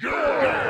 Fire.